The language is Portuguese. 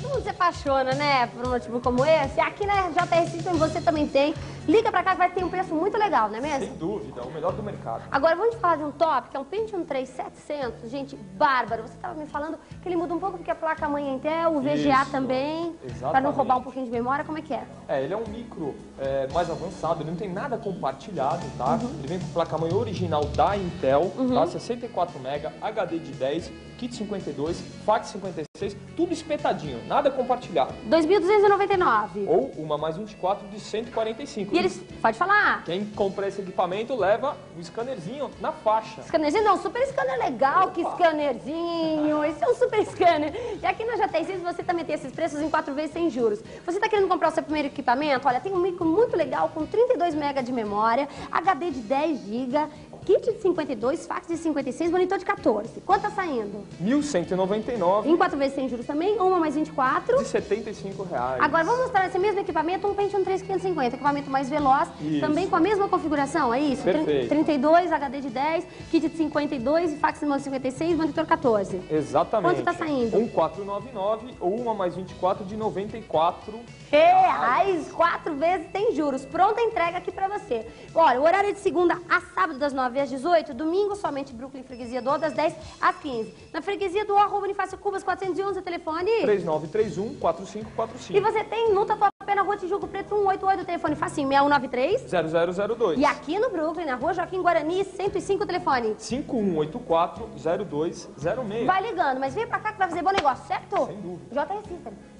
Todo mundo se apaixona, né, por um notebook como esse. Aqui na JR System você também tem. Liga pra cá que vai ter um preço muito legal, não é mesmo? Sem dúvida, o melhor do mercado. Agora vamos falar de um top, que é um Pentium 3 700. Gente, bárbaro. Você estava me falando que ele muda um pouco porque a placa-mãe é Intel, o VGA Isso, também. Para não exatamente. roubar um pouquinho de memória, como é que é? É, ele é um micro é, mais avançado, ele não tem nada compartilhado, tá? Uhum. Ele vem com placa-mãe original da Intel, tá? 64 MB, HD de 10, kit 52, fax 56, tudo espetadinho, nada compartilhado. 2.299. Ou uma mais 24 de 145. E eles... Pode falar. Quem comprar esse equipamento leva o scannerzinho na faixa. Scannerzinho não, super scanner legal, que scannerzinho, esse é um super scanner. E aqui na JT6 você também tem esses preços em quatro vezes sem juros. Você está querendo comprar o seu primeiro equipamento? Olha, tem um micro muito legal com 32 MB de memória, HD de 10 GB, kit de 52, fax de 56, monitor de 14. Quanto tá saindo? 1.199 Em quatro vezes sem juros também, uma mais 24. de 75 reais. Agora vamos mostrar esse mesmo equipamento, um Pentium 3550, equipamento mais veloz, Isso. também com a mesma configuração, é isso? Perfeito. 32, HD de 10, kit de 52, fax de 56, monitor 14. Exatamente. Quanto tá saindo? Um 499 ou uma mais 24 de 94 reais, quatro vezes tem juros. Pronta entrega aqui pra você. Olha, o horário é de segunda a sábado, das 9 às 18. Domingo, somente Brooklyn Freguesia do, das 10 às 15. Na freguesia do arroba Bonifácio Cubas 411, o telefone. 3931 4545 E você tem no Tatuapé, na rua Tijuco Preto 188, o telefone facinho, 6193. 0002 E aqui no Brooklyn, na rua Joaquim Guarani, 105, o telefone. 5184 0206. Vai ligando, mas vem pra cá que vai fazer bom negócio, certo? Sem dúvida. JR System.